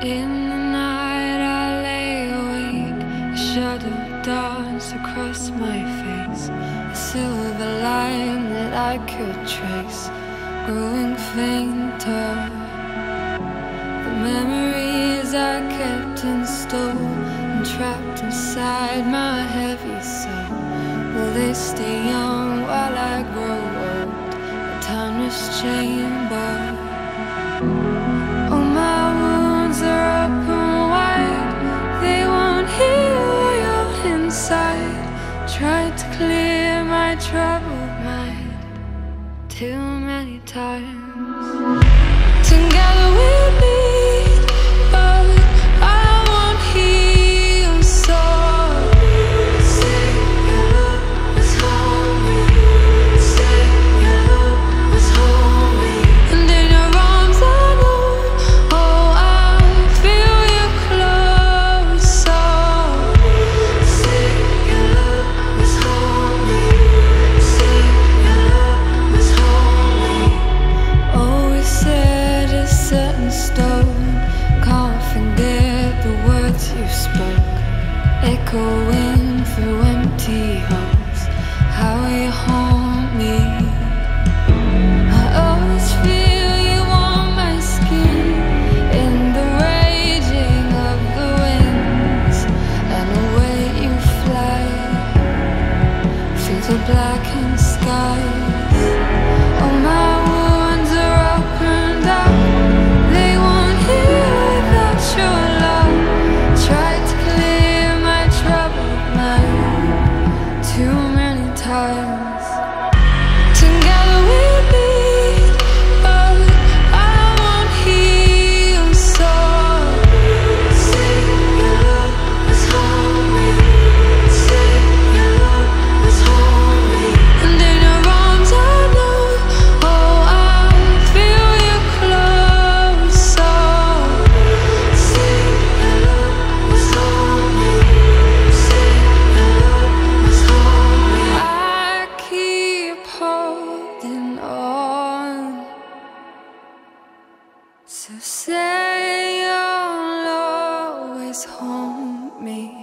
In the night I lay awake, a shadow dance across my face, a silver line that I could trace, growing fainter. The memories I kept in stone and trapped inside my heavy soul, will they stay young while I grow old? A timeless chamber. Oh, my wounds are open wide. They won't heal you're inside. Tried to clear my troubled mind too many times. Together you spoke, echoing through empty halls. How you haunt Hold haunt me.